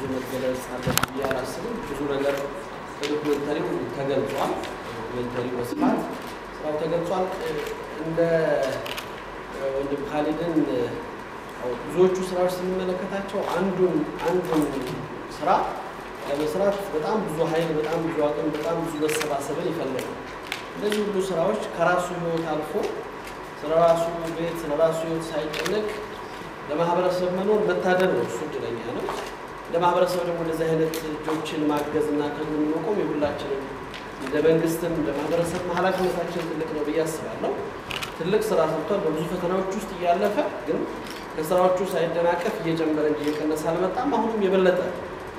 ብዙ መገለጽ አለበት ብዬ አላስብም። ብዙ ነገር በዶክመንተሪው ተገልጿል። ዶክመንተሪው በስፋት ስራው ተገልጿል። እንደ ወንድም ካሊድን ብዙዎቹ ስራዎች ስንመለከታቸው አንዱን አንዱን ስራ ለመስራት በጣም ብዙ ኃይል፣ በጣም ብዙ አቅም፣ በጣም ብዙ መሰባሰብን ይፈልጋል። እነዚህ ሁሉ ስራዎች ከራሱ ህይወት አልፎ ስለ ራሱ ቤት ስለ ራሱ ህይወት ሳይጨነቅ ለማህበረሰብ መኖር መታደል ነው። እሱ እድለኛ ነው። ለማህበረሰብ ደግሞ እንደዚህ አይነት እጆችን ማገዝ እና ከጎን መቆም የሁላችንም እንደ መንግስትም እንደ ማህበረሰብ ኃላፊነታችን ትልቅ ነው ብዬ አስባለሁ። ትልቅ ስራ ሰርቷል። በብዙ ፈተናዎች ውስጥ እያለፈ ግን ከስራዎቹ ሳይደናቀፍ እየጨመረ እንጂ እየቀነሰ አልመጣም። አሁንም የበለጠ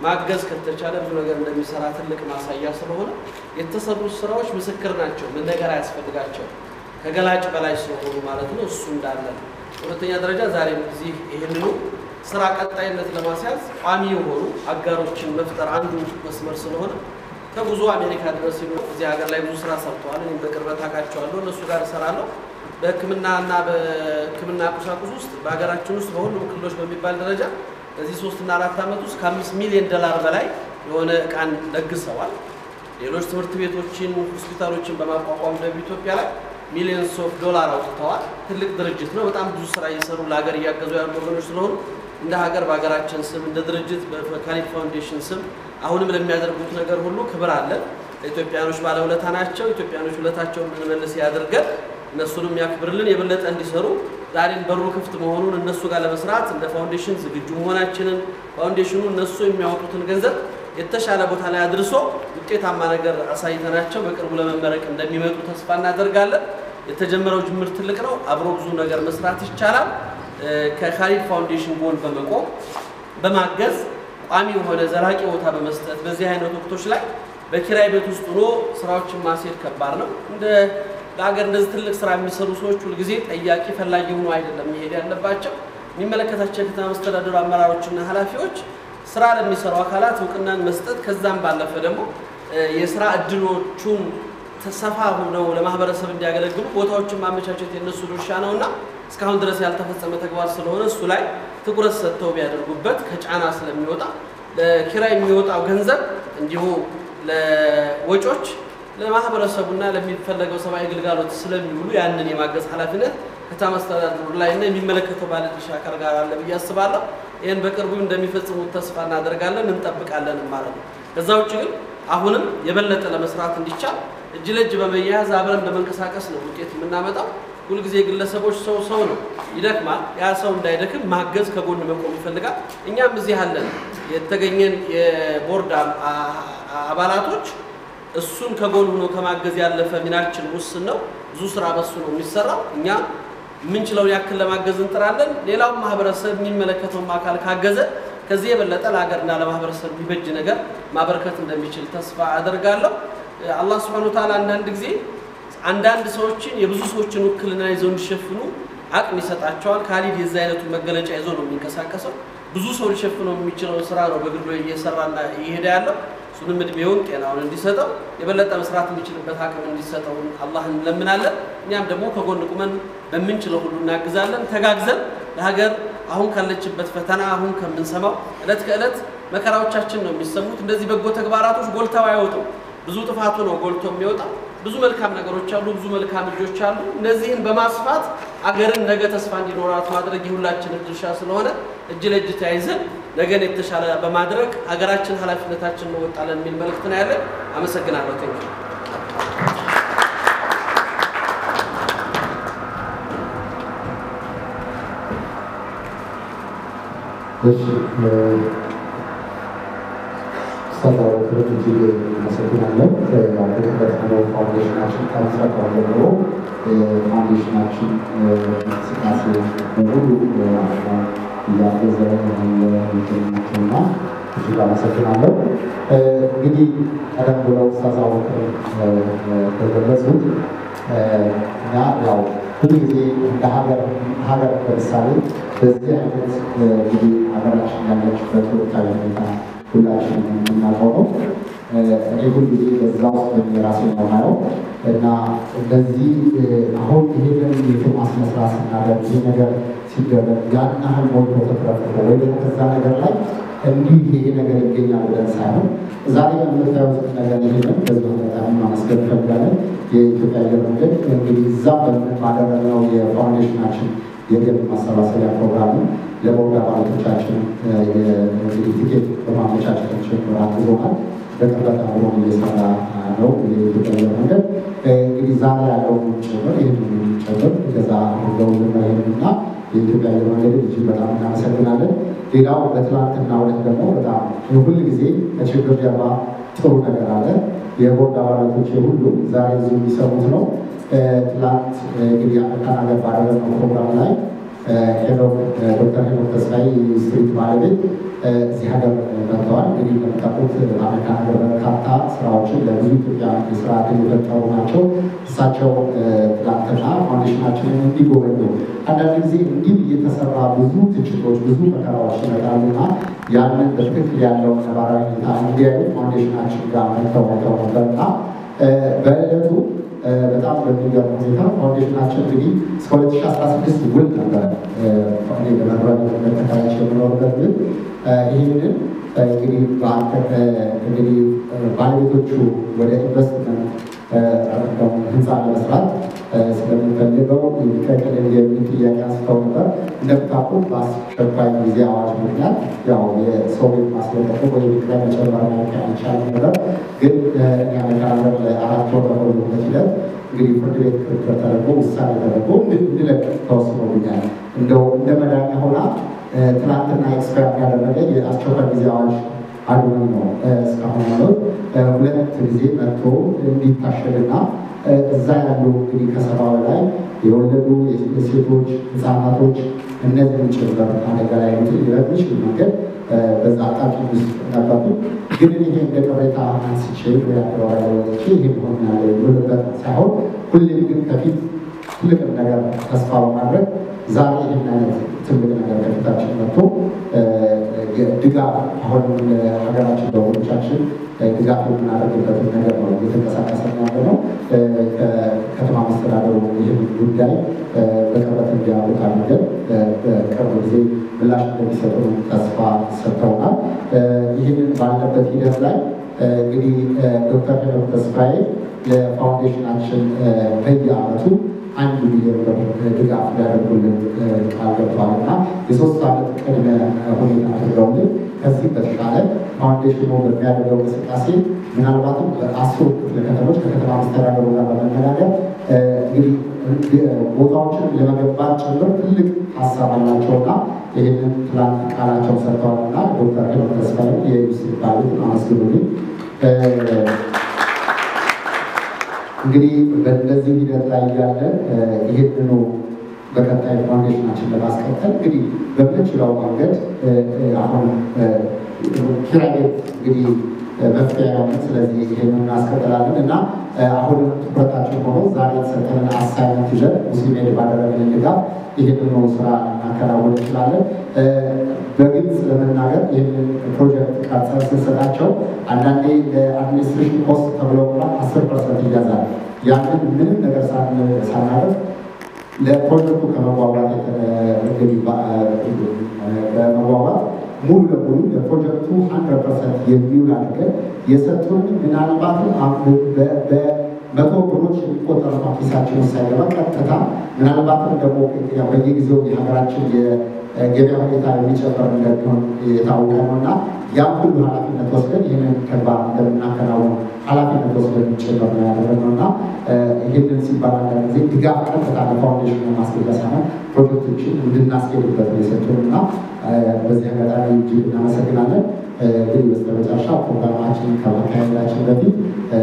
ማገዝ ከተቻለ ብዙ ነገር እንደሚሰራ ትልቅ ማሳያ ስለሆነ የተሰሩት ስራዎች ምስክር ናቸው። መነገር አያስፈልጋቸው ከገላጭ በላይ ስለሆኑ ማለት ነው። እሱ እንዳለ ሁለተኛ ደረጃ ዛሬም እዚህ ይህንኑ ስራ ቀጣይነት ለማስያዝ ቋሚ የሆኑ አጋሮችን መፍጠር አንዱ መስመር ስለሆነ ከብዙ አሜሪካ ድረስ ሄዶ እዚህ ሀገር ላይ ብዙ ስራ ሰርተዋል። እኔም በቅርበት አውቃቸዋለሁ። እነሱ ጋር እሰራለሁ። በሕክምና እና በሕክምና ቁሳቁስ ውስጥ በሀገራችን ውስጥ በሁሉም ክልሎች በሚባል ደረጃ በዚህ ሶስትና አራት ዓመት ውስጥ ከአምስት ሚሊዮን ዶላር በላይ የሆነ እቃን ለግሰዋል። ሌሎች ትምህርት ቤቶችን፣ ሆስፒታሎችን በማቋቋም ደቡብ ኢትዮጵያ ላይ millions of dollar አውጥተዋል። ትልቅ ድርጅት ነው። በጣም ብዙ ስራ እየሰሩ ለሀገር እያገዙ ያሉ ወገኖች ስለሆኑ እንደ ሀገር በሀገራችን ስም እንደ ድርጅት በካሊድ ፋውንዴሽን ስም አሁንም ለሚያደርጉት ነገር ሁሉ ክብር አለን። ኢትዮጵያኖች ባለውለታ ናቸው። ኢትዮጵያኖች ውለታቸውን እንድንመልስ ያድርገን። እነሱንም ያክብርልን። የበለጠ እንዲሰሩ ዛሬም በሩ ክፍት መሆኑን እነሱ ጋር ለመስራት እንደ ፋውንዴሽን ዝግጁ መሆናችንን ፋውንዴሽኑ እነሱ የሚያወጡትን ገንዘብ የተሻለ ቦታ ላይ አድርሶ ውጤታማ ነገር አሳይተናቸው በቅርቡ ለመመረቅ እንደሚመጡ ተስፋ እናደርጋለን። የተጀመረው ጅምር ትልቅ ነው። አብሮ ብዙ ነገር መስራት ይቻላል። ከካሊድ ፋውንዴሽን ጎን በመቆም በማገዝ ቋሚ የሆነ ዘላቂ ቦታ በመስጠት በዚህ አይነት ወቅቶች ላይ በኪራይ ቤት ውስጥ ሆኖ ስራዎችን ማስሄድ ከባድ ነው። እንደ ለሀገር እንደዚህ ትልቅ ስራ የሚሰሩ ሰዎች ሁልጊዜ ጠያቂ ፈላጊ ሆኖ አይደለም መሄድ ያለባቸው። የሚመለከታቸው የከተማ መስተዳደሩ አመራሮችና ኃላፊዎች ስራ ለሚሰሩ አካላት እውቅናን መስጠት ከዛም ባለፈ ደግሞ የስራ እድሎቹን ተሰፋ ሆነው ለማህበረሰብ እንዲያገለግሉ ቦታዎችን ማመቻቸት የነሱ ድርሻ ነው እና እስካሁን ድረስ ያልተፈጸመ ተግባር ስለሆነ እሱ ላይ ትኩረት ሰጥተው ቢያደርጉበት ከጫና ስለሚወጣ ለኪራይ የሚወጣው ገንዘብ እንዲሁ ለወጮች ለማህበረሰቡና ለሚፈለገው ሰብአዊ ግልጋሎት ስለሚውሉ ያንን የማገዝ ኃላፊነት ከተማ መስተዳድሩ ላይ እና የሚመለከተው ባለድርሻ አካል ጋር አለ ብዬ አስባለሁ። ይህን በቅርቡ እንደሚፈጽሙት ተስፋ እናደርጋለን፣ እንጠብቃለን ማለት ነው። ከዛ ውጭ ግን አሁንም የበለጠ ለመስራት እንዲቻል እጅ ለእጅ በመያያዝ አብረን በመንቀሳቀስ ነው ውጤት የምናመጣው። ሁልጊዜ ግለሰቦች ሰው ሰው ነው ይደክማል። ያ ሰው እንዳይደክም ማገዝ ከጎን መቆም ይፈልጋል። እኛም እዚህ አለን የተገኘን የቦርድ አባላቶች እሱን ከጎን ሆኖ ከማገዝ ያለፈ ሚናችን ውስን ነው። ብዙ ስራ በሱ ነው የሚሰራው። እኛ የምንችለውን ያክል ለማገዝ እንጥራለን። ሌላውም ማህበረሰብ የሚመለከተውም አካል ካገዘ ከዚህ የበለጠ ለሀገርና ለማህበረሰብ የሚበጅ ነገር ማበረከት እንደሚችል ተስፋ አደርጋለሁ። አላህ ስብሐነ ወተዓላ አንዳንድ ጊዜ አንዳንድ ሰዎችን የብዙ ሰዎችን ውክልና ይዘው እንዲሸፍኑ አቅም ይሰጣቸዋል። ካሊድ የዚህ አይነቱ መገለጫ ይዞ ነው የሚንቀሳቀሰው። ብዙ ሰው ሊሸፍነው የሚችለው ስራ ነው በግሎ እየሰራና እየሄደ ያለው። እሱንም እድሜውን ጤናውን እንዲሰጠው የበለጠ መስራት የሚችልበት አቅም እንዲሰጠው አላህ እንለምናለን። እኛም ደግሞ ከጎን ቁመን በምንችለው ሁሉ እናግዛለን። ተጋግዘን ለሀገር አሁን ካለችበት ፈተና አሁን ከምንሰማው እለት ከእለት መከራዎቻችን ነው የሚሰሙት። እንደዚህ በጎ ተግባራቶች ጎልተው አይወጡም። ብዙ ጥፋቱ ነው ጎልቶ የሚወጣው። ብዙ መልካም ነገሮች አሉ፣ ብዙ መልካም ልጆች አሉ። እነዚህን በማስፋት አገርን ነገ ተስፋ እንዲኖራት ማድረግ የሁላችንን ድርሻ ስለሆነ እጅ ለእጅ ተያይዘን ነገን የተሻለ በማድረግ ሀገራችን ኃላፊነታችን እንወጣለን የሚል መልእክት ነው ያለን። አመሰግናለሁ። ነው ፋውንዴሽናችን ፋውንዴሽናችን እንቅስቃሴ በሙሉ እያገዘ ናቸውና እጅግ አመሰግናለሁ። እንግዲህ ቀደም ብለው ስታታወቅ እንደገለጹት እኛ ያው ብዙ ጊዜ እንደ ሀገር ሀገር ለምሳሌ በዚህ አይነት እንግዲህ ሀገራችን ያለችበት ወቅታዊ ሁኔታ ሁላችንም የምናውቀው ነው። እኔ ሁል ጊዜ በዛ ውስጥ የራሴ ነው እና እንደዚህ አሁን ይህንን የፊልም ስነስርዓት ስናደርግ ይህ ነገር ሲደረግ ያን ያህል ሞልቶ ተትረፍርፎ ወይ ደግሞ ከዛ ነገር ላይ እንዲህ ይሄ ነገር ይገኛል ብለን ሳይሆን ዛሬ የምታዩት ነገር ይሄንን በዚህ አጋጣሚ ማመስገን እንፈልጋለን። የኢትዮጵያ አየር መንገድ እንግዲህ እዛም ባደረግነው የፋውንዴሽናችን የገቢ ማሰባሰቢያ ፕሮግራም ለቦርድ አባላቶቻችን እንግዲህ ቲኬት በማመቻቸት ጭምር አግዞናል። በቅርበት አብሮ እየሰራ ነው የኢትዮጵያ አየር መንገድ። እንግዲህ ዛሬ ያለውን ጭምር ይህንን ጭምር እገዛ አድርገውልና ይህንና የኢትዮጵያ አየር መንገድ እጅግ በጣም እናመሰግናለን። ሌላው በትናንትና ዕለት ደግሞ በጣም ሁል ጊዜ ከችግር ጀርባ ጥሩ ነገር አለ። የቦርድ አባላቶች ሁሉ ዛሬ እዚህ የሚሰሩት ነው። ትላንት እንግዲህ ሀገር ባደረግነው ፕሮግራም ላይ ሄኖክ ዶክተር ሄኖክ ተስፋዬ ስትሪት ባለቤት እዚህ ሀገር መጥተዋል። እንግዲህ እንደምታውቁት አሜሪካን ሀገር በርካታ ስራዎችን ለብዙ ኢትዮጵያ የስራ ዕድል የፈጠሩ ናቸው። እሳቸው ትላንትና ፋውንዴሽናችንን እንዲጎበኙ። አንዳንድ ጊዜ እንዲህ እየተሰራ ብዙ ትችቶች፣ ብዙ መከራዎች ይመጣሉና ያንን በትክክል ያለው ነባራዊ ሁኔታ እንዲያዩ ፋውንዴሽናችን ጋር አይተው ነበርና በዕለቱ በጣም በሚገርም ሁኔታ ፋውንዴሽናችን እንግዲህ እስከ 2016 ውል ነበረ። እኔ ተከራይቼ የምኖርበት ውል። ይህንን እንግዲህ ባለቤቶቹ ወደ ኢንቨስትመንት ህንፃ ለመስራት ስለምንፈልገው የሚቀጥልን የሚል ጥያቄ አንስተው ነበር። እንደምታውቁት በአስቸኳይ ጊዜ አዋጅ ምክንያት ያው የሰው ቤት ማስለቀቅ ኪራይ መጨመር አይቻልም ነበር። ግን እኛ መከራከር ለአራት ወር በቆየሁበት ሂደት እንግዲህ ፍርድ ቤት ክርክር ተደርጎ ውሳኔ ተደርጎ እንድለቅ ተወስኖብኛል። እንደው እንደ መዳኛ ሆና ትናንትና expire ያደረገ የአስቸኳይ ጊዜ አዋጅ አድነው ነው እስካሁን ያለው ሁለት ጊዜ መጥቶ እንዲታሸግና እዛ ያሉ እንግዲህ ከሰባ በላይ የወለዱ የሴቶች ህፃናቶች እነዚህን ጭምር አደጋ ላይ በሚችል መንገድ በዛ አጣቂ ውስጥ ነበሩ። ግን ይሄ እንደ ቅሬታ አንስቼ ላይ ወጥቼ ይሄ ሆን ያለ የምልበት ሳይሆን ሁሌም ግን ከፊት ትልቅ ነገር ተስፋ በማድረግ ዛሬ ይህን አይነት ትልቅ ነገር ከፊታችን መጥቶ ድጋፍ አሁንም ለሀገራችን ለወገኖቻችን ድጋፍ የምናደርግበትን ነገር ነው እየተንቀሳቀሰ ያለ ነው። ከተማ መስተዳደሩ ይህን ጉዳይ በቅርበት እንዲያውቅ አድርገን በቅርብ ጊዜ ምላሽ እንደሚሰጡ ተስፋ ሰጥተውናል። ይህንን ባለበት ሂደት ላይ እንግዲህ ዶክተር ሄኖክ ተስፋዬ የፋውንዴሽናችን በየዓመቱ አንድ ሚሊዮን ብር ድጋፍ ፋውንዴሽኑ በሚያደርገው እንቅስቃሴ ምናልባትም በአስሩ ክፍለ ከተሞች ከከተማ መስተዳደሩ ጋር በመነጋገር እንግዲህ ቦታዎችን ለመገንባት ጭምር ትልቅ ሀሳብ አላቸውና ይህንን ትላንት ቃላቸውን ሰጥተዋልና ዶክተር ሄኖክ ተስፋዬ የዩኒቨርሲቲ ባለቤት አመስግኑልኝ። እንግዲህ በእንደዚህ ሂደት ላይ እያለ ይህንኑ በቀጣይ ፋውንዴሽናችን ለማስቀጠል እንግዲህ በምንችለው መንገድ አሁን ኪራይ ቤት እንግዲህ መፍትሄ ያለ ስለዚህ ይህን እናስቀጥላለን እና አሁንም ትኩረታችን ሆኖ ዛሬ የተሰጠንን assignment ይዘን ሙስሊም ኤድ ባደረግልን ድጋፍ ይህንኑ ስራ ልናከናውን እንችላለን። በግልጽ ለመናገር ይህንን ፕሮጀክት ቀርጸን ስንሰጣቸው አንዳንዴ ለ administration cost ተብሎ እንኳን አስር ፐርሰንት ይያዛል። ያንን ምንም ነገር ሳናደርግ ለፕሮጀክቱ ከመጓጓት በመጓጓት ሙሉ ለሙሉ ለፕሮጀክቱ hundred percent የሚውል አድርገን የሰጡን ምናልባትም በመቶ ብሮች የሚቆጠሩ ኪሳችን ሳይገባ ቀጥታ ምናልባትም ደግሞ በየጊዜው የሀገራችን የገበያ ሁኔታ የሚጨምር እንደሚሆን የታወቀ ነው እና ያን ሁሉ ኃላፊነት ወስደን ይህንን ተግባር እንደምናከናውን ኃላፊነት ወስደን ጭምር ነው ያደረግነው እና ይህንን ሲባል አንዳንድ ጊዜ ድጋፍ ቀጥታ ለፋውንዴሽን ሳይሆን ፕሮጀክቶችን እንድናስኬድበት ነው የሰጡን እና በዚህ አጋጣሚ እጅግ እናመሰግናለን። እንግዲህ በስተመጨረሻ ፕሮግራማችን ከማካሄዳችን በፊት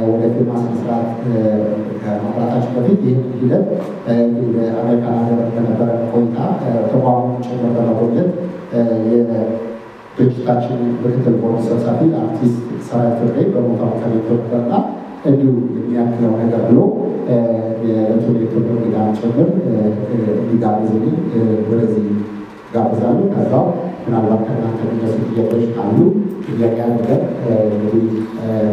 ወደ ፊርማ ስነስርዓት ከማምራታችን በፊት ይህን ሂደት በአሜሪካ ሀገር በነበረ ቆይታ ጭምር በመጎብኘት የድርጅታችን ምክትል ቦርድ ሰብሳቢ አርቲስት ሰራዊት ፍሬ በቦታው ተገኝቶ ነበርና እንዲሁ የሚያክለው ነገር ብሎ የዕለቱን የክብር እንግዳ ጭምር እንዲጋብዝልኝ ወደዚህ ጋብዛሉ። ከዛው ምናልባት ከእናንተ የሚነሱ ጥያቄዎች ካሉ ጥያቄ አድርገን እንግዲህ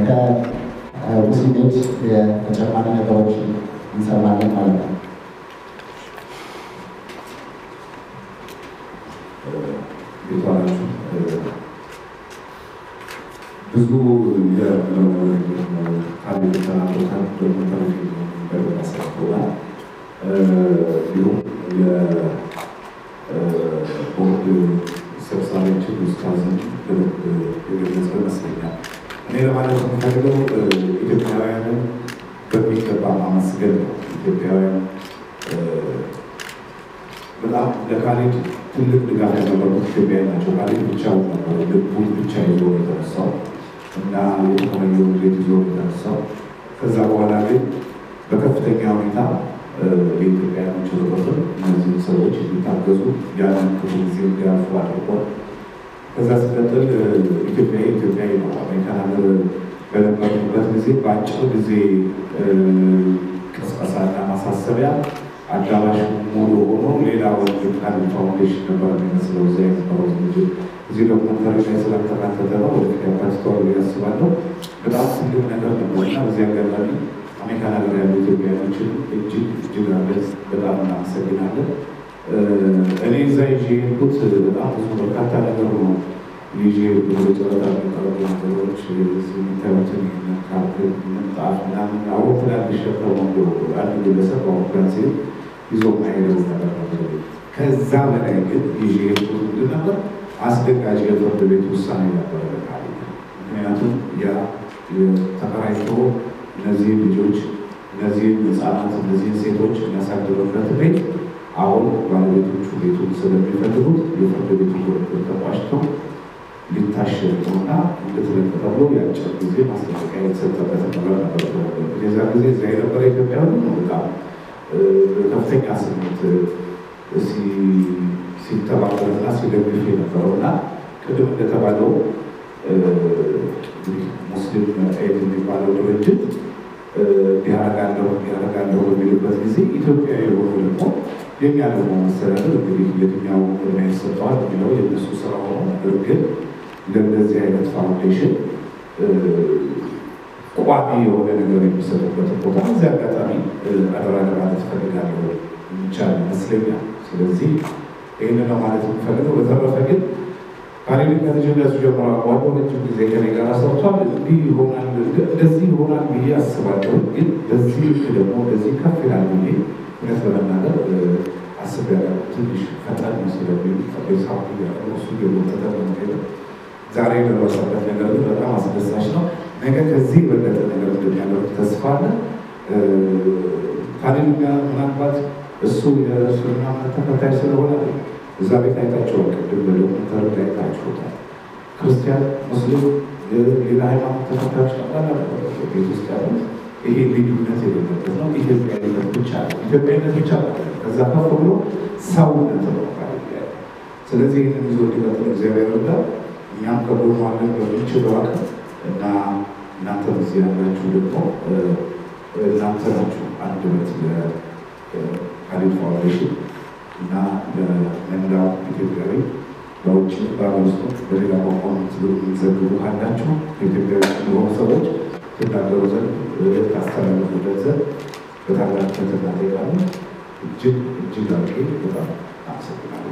ከሙስሊም ኤድ የተጨማሪ ነገሮች እንሰማለን ማለት ነው። ብዙ ተናግሮታል ዶክመንታሪ እንደገና ሰርተውናል። ሰብሳቢዎችን ኡስታዝን በደንብ የገለጸ ይመስለኛል። እኔ ለማለት የምፈልገው ኢትዮጵያውያንን በሚገባ ማመስገን ነው። ኢትዮጵያውያን በጣም ለካሌድ ትልቅ ድጋፍ ያደረጉት ኢትዮጵያዊ ናቸው። ካሌድ ብቻው ነበር ልቡን ብቻ ይዞ የተነሳው እና የተከመየውን ቤት ይዞ የተነሳው። ከዛ በኋላ ግን በከፍተኛ ሁኔታ የኢትዮጵያኖች ርብርብ እነዚህን ሰዎች እንዲታገዙ ያንን ክፉ ጊዜ እንዲያልፉ አድርጓል። ከዛ ሲቀጥል ኢትዮጵያዊ ኢትዮጵያዊ ነው። አሜሪካን ሀገር በነበርንበት ጊዜ በአጭር ጊዜ ቅስቀሳና ማሳሰቢያ አዳራሽ ሙሉ ሆኖ ሌላ ወንድም ካል ፋውንዴሽን ነበር የሚመስለው እዛ የነበረው ዝግጅት እዚህ ዶክመንታሪ ላይ ስላልተካተተ ነው ወደፊት ያካትተዋል ያስባለሁ። በጣም ትልቅ ነገር ነበር በዚህ አጋጣሚ አሜሪካን ሀገር ያሉ ኢትዮጵያኖችን እጅግ እጅግ አለት በጣም እናመሰግናለን። እኔ እዛ ይዤ የሄድኩት በጣም ብዙ በርካታ ነገር ነው ይዤ ወደ ጨረታ የሚቀርቡ ነገሮች የሚታዩትን ካርድ ምንጣፍ ምናምን አውሮፕላን ሊሸከሙ አንድ ግለሰብ አውሮፕላን ሲሄድ ይዞ ማሄደው ነገር ነበር። ከዛ በላይ ግን ይዤ የሄድኩት ምንድን ነበር? አስደንጋጭ የፍርድ ቤት ውሳኔ ነበር። ምክንያቱም ያ ተከራይቶ እነዚህን ልጆች እነዚህን ህፃናት እነዚህን ሴቶች የሚያሳድርበት ቤት አሁን ባለቤቶቹ ቤቱን ስለሚፈልጉት የፍርድ ቤቱ ክርክር ተቋጭቶ ሊታሸግ ነውና እንድትለቅ ተብሎ የአጭር ጊዜ ማስጠንቀቂያ የተሰጠበት ነበር። የዛ ጊዜ እዛ የነበረ ኢትዮጵያ ነው በጣም ከፍተኛ ስሜት ሲተባበርና ሲደግፍ የነበረው እና ቅድም እንደተባለው ሙስሊም ኤድ የሚባለው ድርጅት እንዲያረጋለሁ እንዲያረጋለሁ በሚልበት ጊዜ ኢትዮጵያዊ የሆኑ ደግሞ የኛ ደግሞ መሰረትር እንግዲህ የትኛው ቅድሚያ ይሰጠዋል የሚለው የእነሱ ስራ ሆኖ ግን ለእንደዚህ አይነት ፋውንዴሽን ቋሚ የሆነ ነገር የሚሰጡበትን ቦታ እዚህ አጋጣሚ አደራ ለማለት እፈልጋለሁ የሚቻል ይመስለኛል። ስለዚህ ይህንን ነው ማለት በተረፈ ግን ካሌድ ከልጅነቱ ጀምሮ አቋቁ ረጅም ጊዜ ከኔ ጋር ሰርቷል። እንዲህ ይሆናል እንደዚህ ይሆናል ብዬ አስባለሁ። ግን በዚህ ደግሞ እንደዚህ ከፍ ይላል ብዬ እውነት ለመናገር አስቤያለሁ። ትንሽ ፈጠን ስለሚል ሳሁ እሱ የወጠጠ ዛሬ የደረሰበት ነገር ግን በጣም አስደሳች ነው። ነገ ከዚህ የበለጠ ነገር እንደሚያደርግ ተስፋ አለ። ጋር ምናልባት እሱ የእስልምና ተከታይ ስለሆነ እዛ ቤት አይታችኋል። ቅድም በዶክመንተሪ አይታችሁታል። ክርስቲያን፣ ሙስሊም፣ ሌላ ሃይማኖት ተከታዮች ጠቅላላ ቤት ውስጥ ያሉት ይሄ ልዩነት የሌለበት ነው። ኢትዮጵያዊነት ብቻ ነው። ኢትዮጵያዊነት ብቻ ነው። ከዛ ከፍ ብሎ ሰውነት ነው። ስለዚህ ይህንን ይዞ እንዲቀጥል እግዚአብሔር እርዳ። እኛም ከጎኑ አለን በምንችለው አቅም እና እናንተ እዚህ ያላችሁ ደግሞ እናንተ ናችሁ አንድ በት ለካሌድ ፋውንዴሽን እና ለመላው ኢትዮጵያዊ በውጭ በሀገር ውስጥ በሌላ ቋንቋ የምትዘግቡ ካላችሁ ከኢትዮጵያዊ የሆኑ ሰዎች ትናገሩ ዘንድ ታስተላልፉለት ዘንድ በታላቅ ትህትና እጠይቃለሁ። እጅግ እጅግ አድርጌ በጣም አመሰግናለሁ።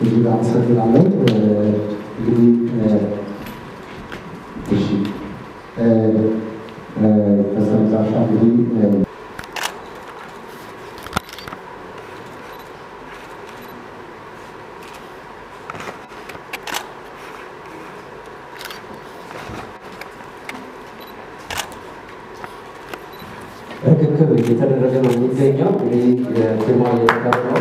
እጅግ አመሰግናለሁ። እንግዲህ እሺ በስተመጨረሻ እንግዲህ ርክክብ እየተደረገ ነው የሚገኘው። ፊርማ እየተቀረው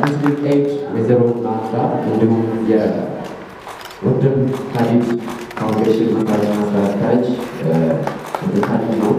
ሙስሊም ወይዘሮ ናዳ እንዲሁም የወንድም ካሊድ ፋውንዴሽን አስኪያጅ ካሊድ ነው